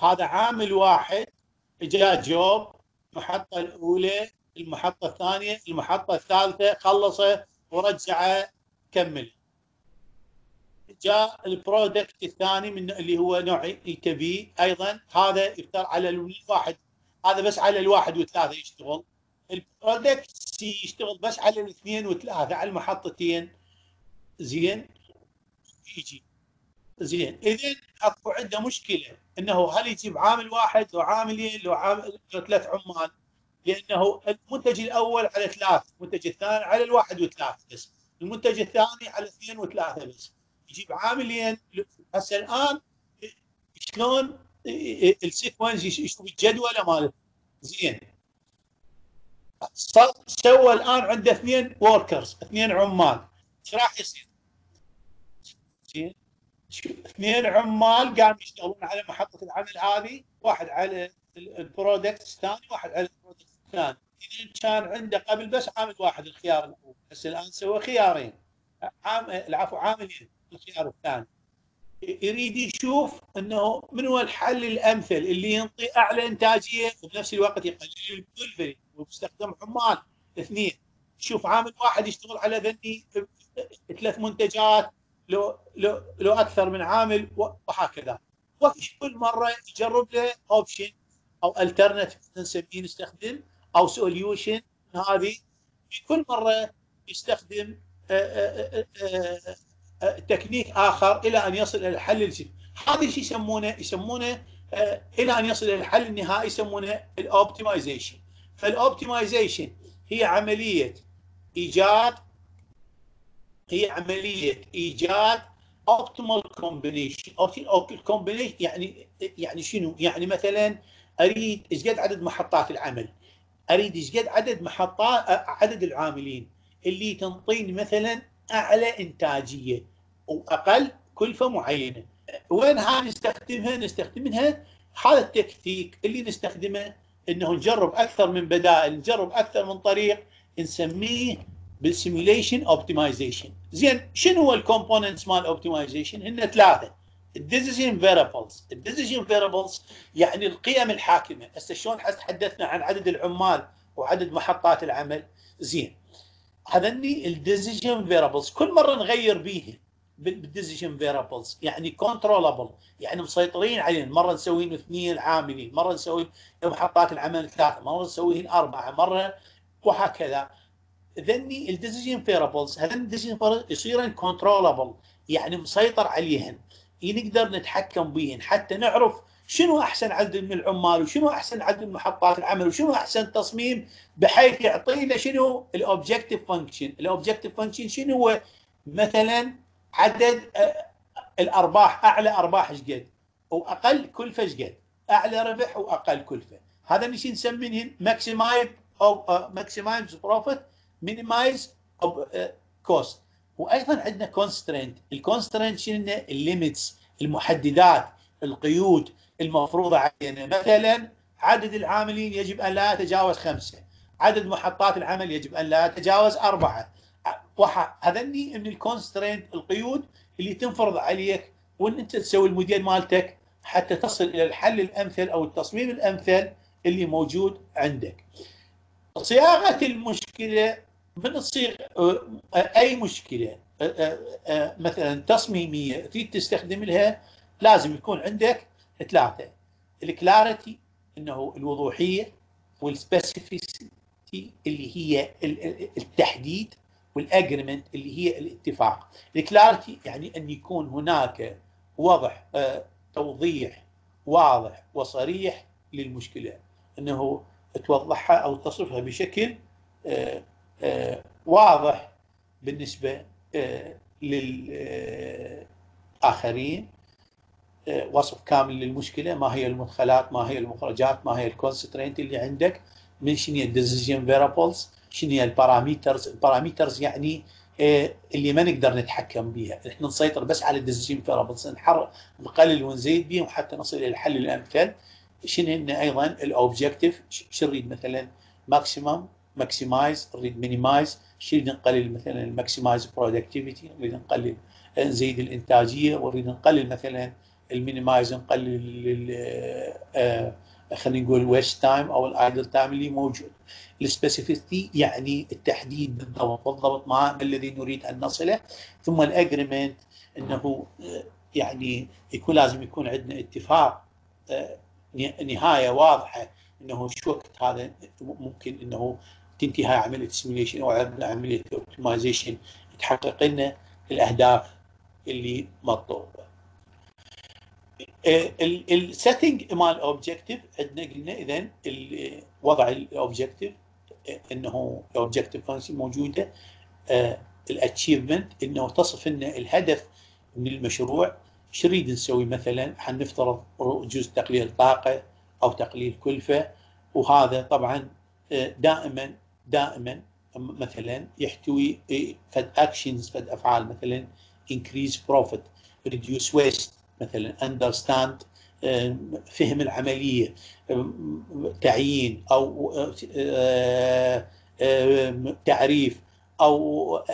هذا عامل واحد جاء job المحطه الأولى المحطة الثانية المحطة الثالثة خلصه ورجعه كمل. جاء ال product الثاني من اللي هو نوع اي type B أيضا. هذا يفتر على الواحد هذا بس على الواحد وثلاثة يشتغل. ال product C يشتغل بس على الاثنين وثلاثة على المحطتين. زين؟ يجي. زين. اذا أكو عنده مشكلة إنه هل يجيب عامل واحد لو عاملين لو عامل ثلاث عمال؟ لأنه المنتج الأول على ثلاث المنتج الثاني على الواحد وثلاث بس المنتج الثاني على اثنين وثلاثة بس. يجيب عاملين هسه الآن شلون ال sequence يشوف الجدول ماله زين. سوى الآن عنده اثنين workers اثنين عمال. إيش راح يصير؟ زين. اثنين عمال قاموا يشتغلون على محطة العمل هذه واحد على ال product الثاني واحد على ال product الثاني. اذا كان عنده قبل بس عامل واحد الخيار الأول بس الآن سوى خيارين. عام العفو عاملين الخيار الثاني. يريد يشوف إنه من هو الحل الأمثل اللي ينطي أعلى إنتاجية وبنفس الوقت يقلل الكلفه ويستخدم عمال. اثنين شوف عامل واحد يشتغل على ذني ثلاث منتجات لو أكثر من عامل وهكذا. وفي كل مرة يجرب له option أو alternative نسميه نستخدم أو solution هذه. في كل مرة يستخدم آه، آه، آه، تكنيك آخر إلى أن يصل إلى الحل الجديد هذا الشيء يسمونه؟ يسمونه إلى أن يصل إلى الحل النهائي يسمونه ال optimization فال optimization هي عملية إيجاد هي عملية إيجاد optimal combination combination يعني يعني شنو؟ يعني مثلا أريد إيش قد عدد محطات العمل؟ أريد إيش قد عدد محطات عدد العاملين اللي تنطيني مثلا أعلى إنتاجية وأقل كلفة معينة. وين هاي نستخدمها؟ نستخدمها هذا التكتيك اللي نستخدمه إنه نجرب أكثر من بدائل، نجرب أكثر من طريق نسميه بال simulation optimization زين شنو هو ال components مال optimization هن ثلاثة. ال decision variables ال decision variables يعني القيم الحاكمة. هسه شلون تحدثنا عن عدد العمال وعدد محطات العمل؟ زين. هذني ال decision variables كل مرة نغير بيها. بال decision variables يعني controllable يعني مسيطرين عليهم. مرة نسويهم اثنين عاملين. مرة نسوي محطات العمل ثلاثة. مرة نسويهم أربعة. مرة وهكذا. ذني ال decision variables هذن ال decision يصيرن controllable يعني مسيطر عليهن. نقدر نتحكم بهن حتى نعرف شنو أحسن عدد من العمال وشنو أحسن عدد من محطات العمل وشنو أحسن تصميم بحيث يعطينا شنو ال objective function ال objective function شنو هو؟ مثلا عدد آه، الأرباح أعلى أرباح إيش قد؟ واقل كلفة إيش قد؟ أعلى ربح واقل كلفة. هذا اللي نسميهن maximize أو maximize profit minimize cost وأيضا عندنا constraint ال constraint شنو؟ ال limits المحددات القيود المفروضة علينا. مثلا عدد العاملين يجب أن لا يتجاوز خمسة. عدد محطات العمل يجب أن لا يتجاوز أربعة. هذني من ال constraint القيود اللي تنفرض عليك وإن أنت تسوي الموديل مالتك حتى تصل إلى الحل الأمثل أو التصميم الأمثل اللي موجود عندك. صياغة المشكلة من تصيغ آه، أي مشكلة؟ مثلا تصميمية تريد تستخدم لها لازم يكون عندك ثلاثة ال clarity إنه الوضوحية وال specificity اللي هي التحديد وال agreement اللي هي الاتفاق. ال clarity يعني أن يكون هناك وضح توضيح واضح وصريح للمشكلة. إنه توضحها أو تصفها بشكل واضح بالنسبة آه، للآخرين آه، وصف كامل للمشكلة. ما هي المدخلات ما هي المخرجات ما هي ال constraint اللي عندك. من شنو هي ال decision variables شنو هي ال parameters ال parameters يعني اللي ما نقدر نتحكم بها إحنا نسيطر بس على ال decision variables نحر نقلل ونزيد بهم حتى نصل إلى الحل الأمثل. شنو هن أيضا؟ ال objective شو نريد مثلا؟ maximum maximize نريد minimize نريد نقلل مثلا ال maximize productivity نريد نقلل نزيد الإنتاجية ونريد نقلل مثلا ال minimize نقلل آه، خلينا نقول waste time أو ال idle time اللي موجود. ال specificity يعني التحديد بالضبط بالضبط ما الذي نريد أن نصله. ثم ال agreement إنه يعني يكون لازم يكون عندنا اتفاق نهاية واضحة إنه شو وقت هذا ممكن إنه تنتهي عملية ال simulation أو عملية ال optimization تحقق لنا الأهداف اللي مطلوبة. ال setting مال ال objective عندنا قلنا اذا وضع ال objective إنه ال objective function موجودة ال achievement إنه تصف لنا الهدف من المشروع إيش نريد نسوي مثلا حنفترض جزء تقليل طاقة أو تقليل كلفة وهذا طبعا دائما دائما مثلا يحتوي فد اكشنز فد أفعال مثلا increase profit reduce waste مثلا understand فهم العملية تعيين أو تعريف أو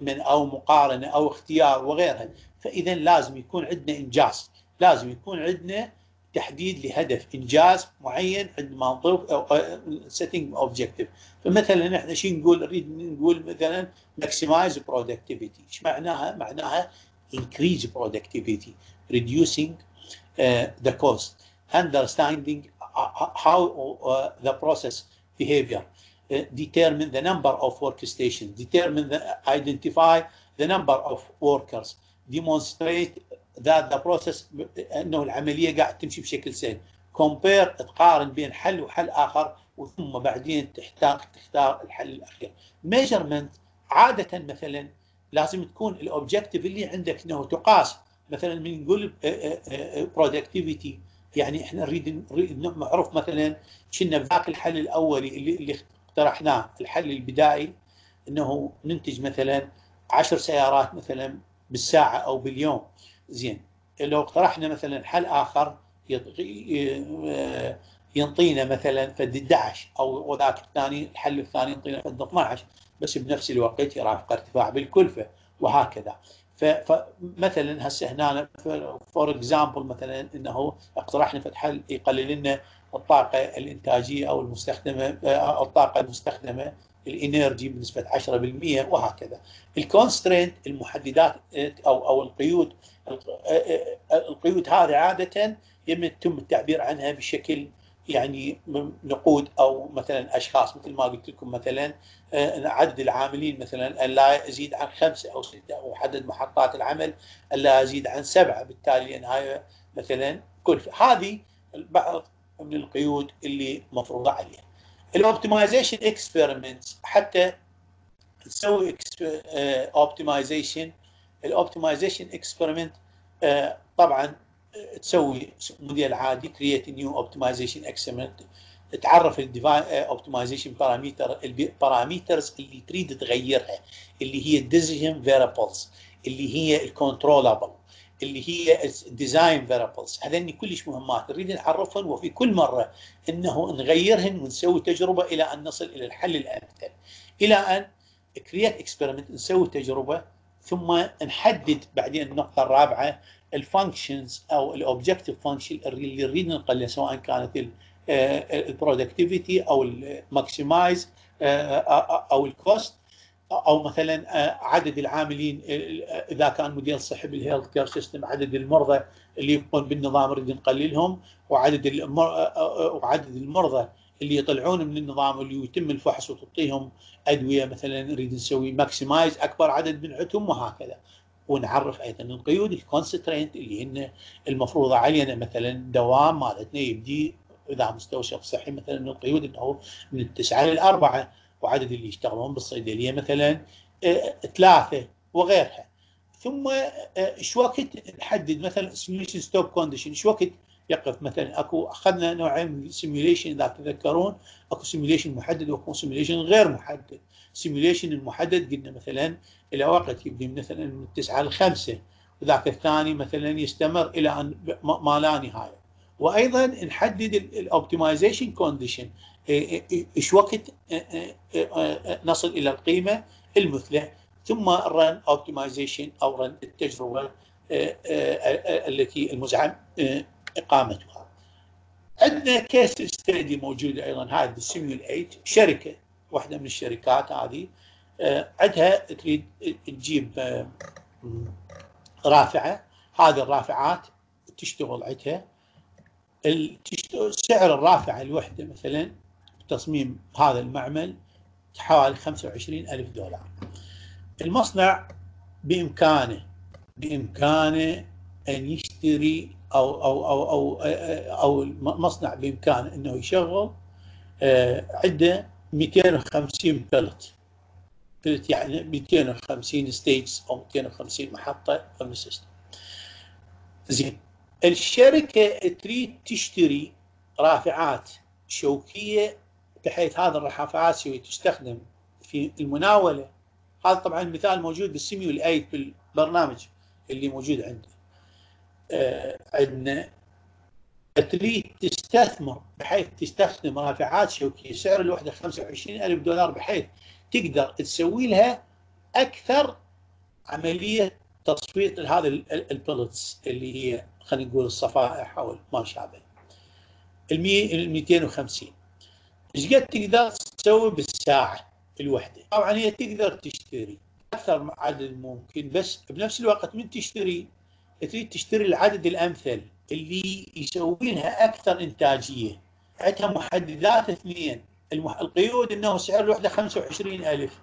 من أو مقارنة أو اختيار وغيرها. فاذا لازم يكون عندنا إنجاز لازم يكون عندنا تحديد لهدف انجاز معين عندما نضيف setting objective فمثلا إحنا شو نقول نريد نقول مثلا maximize productivity إيش معناها؟ معناها increase productivity reducing uh, the cost understanding how uh, the process behavior uh, determine the number of workstations determine the identify the number of workers demonstrate that the process إنه العملية قاعد تمشي بشكل سهل. compare تقارن بين حل وحل آخر وثم بعدين تحتاج تختار الحل الأخير. measurement عادة مثلا لازم تكون ال objective اللي عندك إنه تقاس. مثلا من نقول productivity يعني إحنا نريد نريد معروف مثلا كنا بذاك الحل الأولي اللي اللي اقترحناه الحل البدائي إنه ننتج مثلا عشر سيارات مثلا بالساعة أو باليوم. زين. لو اقترحنا مثلا حل آخر ينطينا مثلا فد 11 أو وذاك الثاني الحل الثاني ينطينا فد 12 بس بنفس الوقت يرافق ارتفاع بالكلفة وهكذا. فمثلا هسه هنا for example مثلا إنه اقترحنا فد حل يقلل لنا الطاقة الإنتاجية أو المستخدمة الطاقة المستخدمة ال energy بنسبة 10% وهكذا. ال constraint المحددات أو أو القيود القيود هذه عادة يتم التعبير عنها بشكل يعني نقود أو مثلا أشخاص مثل ما قلت لكم مثلا عدد العاملين مثلا لا يزيد عن خمسة أو ستة أو عدد محطات العمل لا يزيد عن سبعة بالتالي لأن هاي مثلا كلفه هذه بعض من القيود اللي مفروضة عليها. ال optimization experiments حتى تسوي optimization ال optimization experiment طبعا تسوي موديل عادي create new optimization experiment تعرف ال optimization parameter ال parameters اللي تريد تغيرها اللي هي ال decision variables اللي هي ال controllable اللي هي ال design variables هذني كلش مهمات. نريد نعرفهم وفي كل مرة إنه نغيرهن ونسوي تجربة إلى أن نصل إلى الحل الأمثل. إلى أن create experiment نسوي تجربة ثم نحدد بعدين النقطة الرابعة ال functions أو ال objective function اللي نريد نقلها سواء كانت ال productivity أو ال maximize أو ال cost أو مثلا عدد العاملين إذا كان موديل صحي بال healthcare system عدد المرضى اللي يبقون بالنظام نريد نقللهم وعدد وعدد المرضى اللي يطلعون من النظام واللي يتم الفحص وتعطيهم أدوية مثلا نريد نسوي maximize أكبر عدد من عتم وهكذا. ونعرف أيضا القيود ال constraint اللي هن المفروضه علينا مثلا دوام مالتنا يبدي إذا مستوصف صحي مثلا القيود إنه من التسعة للاربعه وعدد اللي يشتغلون بالصيدلية مثلا ثلاثة وغيرها. ثم إيش وقت نحدد مثلا simulation stop condition إيش وقت يقف مثلا؟ أكو أخذنا نوعين من ال simulation إذا تتذكرون أكو simulation محدد وأكو simulation غير محدد. simulation المحدد قلنا مثلا إلى وقت يبدي مثلا من 9 ل 5 وذاك الثاني مثلا يستمر إلى أن ما لا نهاية. وأيضا نحدد ال optimization condition إيش وقت نصل إلى القيمة المثلى. ثم run optimization أو run التجربة التي المزعم إقامتها. عندنا case study موجوده أيضا هذه بال Simul8 شركة واحدة من الشركات هذه. عندها تريد تجيب رافعة. هذه الرافعات تشتغل عندها. سعر الرافعه الوحده مثلا تصميم هذا المعمل حوالي 25 ألف دولار. المصنع بإمكانه بإمكانه أن يشتري أو أو أو أو أو المصنع بإمكانه أنه يشغل عنده 250 pallet. pallet يعني 250 states أو 250 محطة من ال system زين. الشركة تريد تشتري رافعات شوكية بحيث هذا الرافعات تستخدم في المناولة. هذا طبعا مثال موجود بال Simul8 بالبرنامج اللي موجود عندي آه عندنا تريد تستثمر بحيث تستخدم رافعات شوكية سعر الوحدة 25 ألف دولار بحيث تقدر تسوي لها أكثر عملية تصفية لهذه البلتس اللي هي خلينا نقول الصفائح أو ما شابه. ال 250 إيش قد تقدر تسوي بالساعة الوحدة؟ طبعا هي تقدر تشتري. أكثر عدد ممكن بس بنفس الوقت من تشتري تريد تشتري العدد الأمثل اللي يسوي لها أكثر إنتاجية. عندها محددات اثنين. القيود أنه سعر الوحدة 25000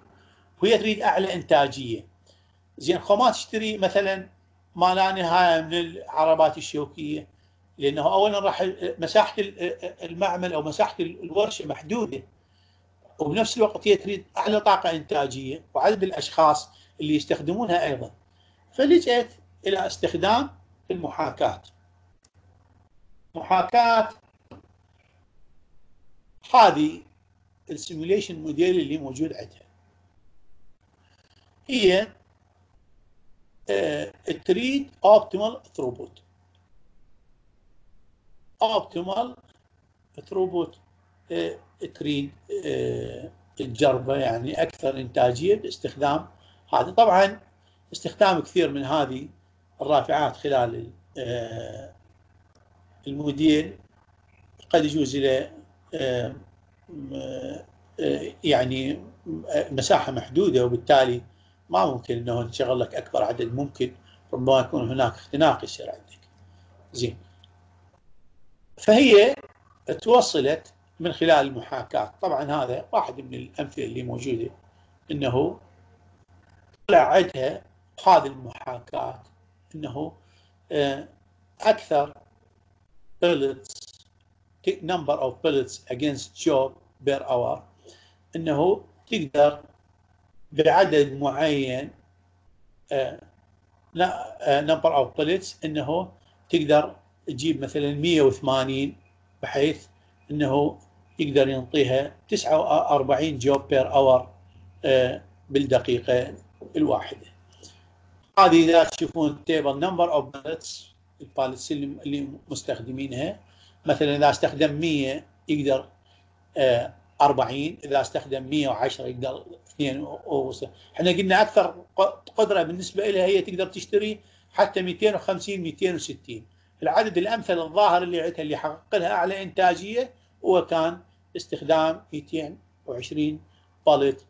وهي تريد أعلى إنتاجية. زين ما تشتري مثلا ما لا نهاية من العربات الشوكية لأنه أولا راح مساحة المعمل أو مساحة الورشة محدودة وبنفس الوقت هي تريد أعلى طاقة إنتاجية وعدد الأشخاص اللي يستخدمونها أيضا. فلجأت إلى استخدام المحاكاة. محاكاة هذه ال simulation model اللي موجود عندها. هي تريد optimal throughput optimal throughput تريد تجربه يعني أكثر إنتاجية باستخدام هذا طبعا استخدام كثير من هذه الرافعات خلال الموديل قد يجوز إلى يعني مساحة محدودة وبالتالي ما ممكن إنه نشغل لك أكبر عدد ممكن ربما يكون هناك اختناق يصير عندك. زين. فهي توصلت من خلال المحاكاة. طبعا هذا واحد من الأمثلة اللي موجودة أنه طلع عندها هذه المحاكاة أنه أكثر bullets number of bullets against job per hour أنه تقدر بعدد معين number of pallets إنه تقدر تجيب مثلا 180 بحيث إنه يقدر ينطيها 49 job per hour بالدقيقة الواحدة. هذه إذا تشوفون table number of pallets ال pallets اللي مستخدمينها مثلا إذا أستخدم 100 يقدر 40 إذا أستخدم 110 يقدر 2 إحنا قلنا أكثر قدرة بالنسبة لها هي تقدر تشتري حتى 250 260 العدد الأمثل الظاهر اللي عندها اللي حقق لها أعلى إنتاجية هو كان استخدام 220 بالت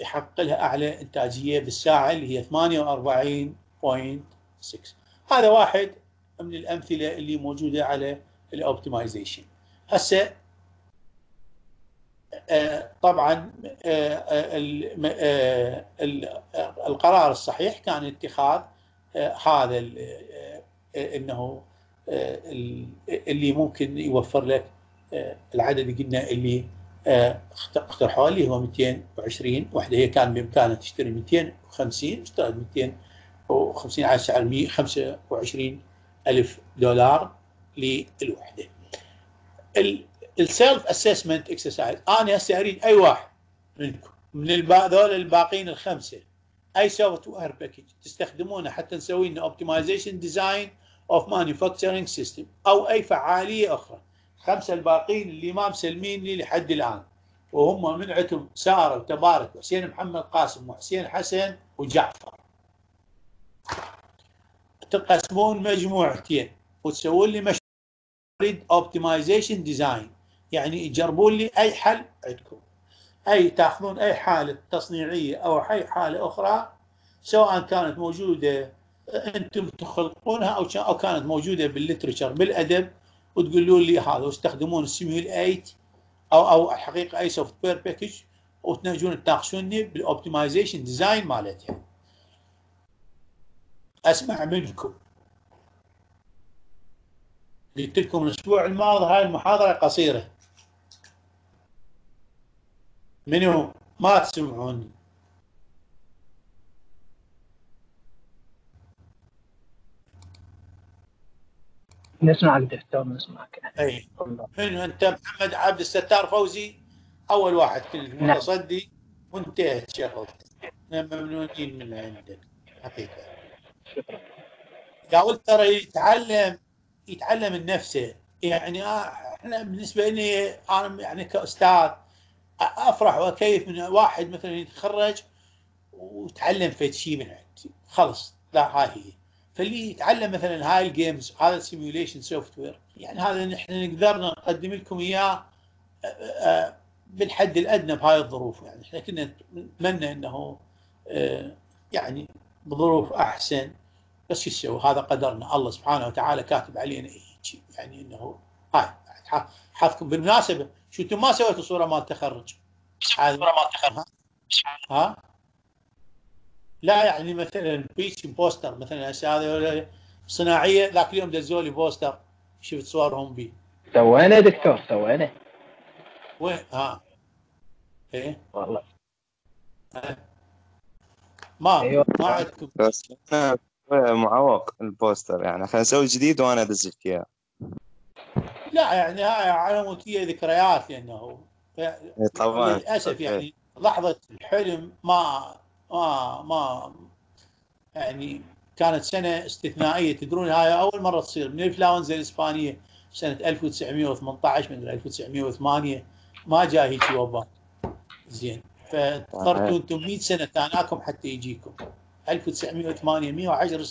يحقق لها أعلى إنتاجية بالساعة اللي هي 48.6 هذا واحد من الأمثلة اللي موجودة على الاوبتمايزيشن هسه طبعا القرار الصحيح كان اتخاذ هذا إنه اللي ممكن يوفر لك العدد اللي قلنا اللي اقترحوه اللي هو 220 وحدة هي كان بإمكانها تشتري 250 اشترت 250 على سعر 125 ألف دولار للوحدة. ال self assessment exercise أنا هسه أريد أي واحد منكم من ذول الباقيين الخمسة أي software package تستخدمونه حتى نسوي لنا optimization design of manufacturing system أو أي فعالية أخرى. خمسة الباقيين اللي ما مسلمين لي لحد الآن. وهم من عندهم سارة وتبارك وحسين محمد قاسم وحسين حسن وجعفر. تقسمون مجموعتين وتسوون لي مشروع optimization design يعني يجربون لي أي حل عندكم. أي تأخذون أي حالة تصنيعية أو أي حالة أخرى سواء كانت موجودة أنتم تخلقونها أو أو كانت موجودة بال literature بالأدب وتقولون لي هذا واستخدمون ال Simul8 أو أو الحقيقة أي software package وتجون تناقشوني بال optimization design مالتها أسمع منكم. قلت لكم الأسبوع الماضي هاي المحاضرة قصيرة. منو؟ ما تسمعوني نسمعك دكتور نسمعك اي منو أنت؟ محمد عبد الستار فوزي. أول واحد في المتصدي. وانتهت شغلتك ممنونين من عندك. حقيقة. شكرا قاعد ترى يتعلم يتعلم من نفسه. يعني إحنا بالنسبة لي أنا يعني كأستاذ أفرح وكيف من واحد مثلا يتخرج ويتعلم في شيء من عندي خلص لا هاي هي. فاللي يتعلم مثلا هاي ال games هذا ال simulation software يعني هذا نحن نقدر نقدم لكم إياه بالحد الأدنى بهاي الظروف. يعني إحنا كنا نتمنى إنه يعني بظروف أحسن. بس شو هذا قدرنا. الله سبحانه وتعالى كاتب علينا شيء يعني إنه هاي. حظكم بالمناسبة شو أنتم ما سويتوا صوره مال تخرج صوره مال تخرج ها؟ لا يعني مثلا بيج poster مثلا هذه صناعية ذاك اليوم دزوا لي poster شفت صورهم بي. سوينا دكتور سوينا. وين؟ ها؟ إيه. والله. ما أيوة. ما عندكم. بس معوق البوستر يعني خلينا نسوي جديد وأنا أدز لك اياه لا يعني هاي على مود ذكريات لأنه إيه، طبعا. للأسف يعني لحظة الحلم ما ما ما يعني كانت سنة استثنائية. تدرون هاي أول مرة تصير. من الانفلونزا الإسبانية سنة 1918 من 1908 ما جاء هيك وباء. زين. فاضطرتوا أنتم 100 سنة تاناكم حتى يجيكم. 1908 110